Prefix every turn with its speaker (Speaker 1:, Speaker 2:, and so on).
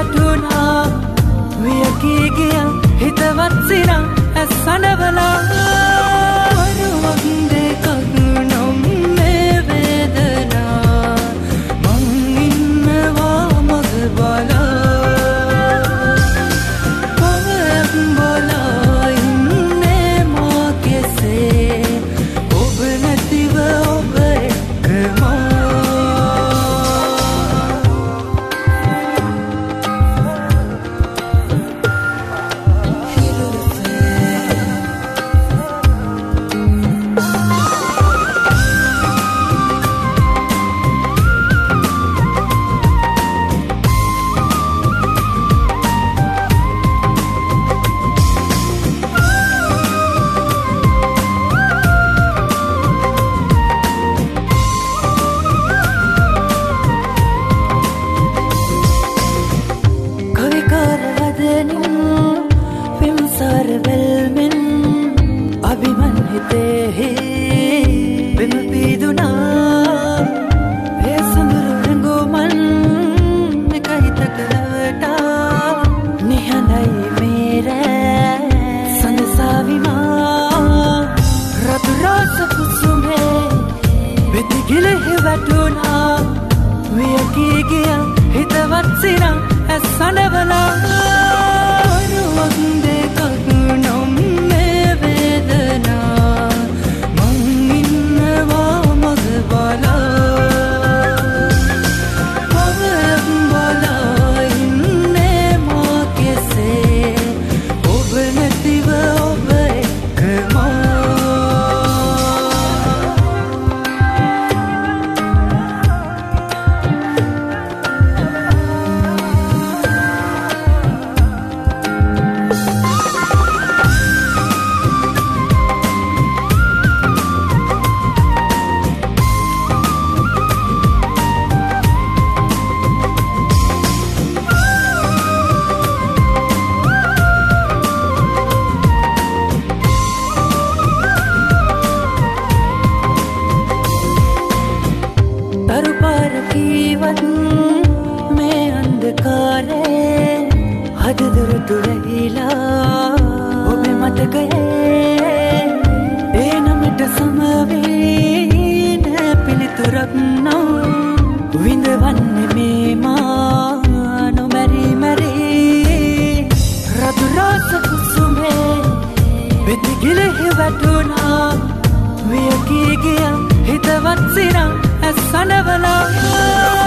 Speaker 1: ගිලෙහි වැටුණා වියකී ගිය හිතවත් සිරා ඇස් සනවලා. වෙතිගිලෙහි වැටුණා වියකී ගිය හිතවත් සිරා ඇස් සනවලා තරුපාරකීවත් මේ අන්දකාරේ හදදුරටු රැහිලා ඔබ මතකයේ ඒ නමට සමවී නෑ පිළිතුරක් නම් විඳවන්න මේ මා නොමැරි මැරී රතුරාස කුසුමේ වෙතිගිලෙහි වැටුණා වියකී ගිය හිතවත් සිරා ඇස් සනවලා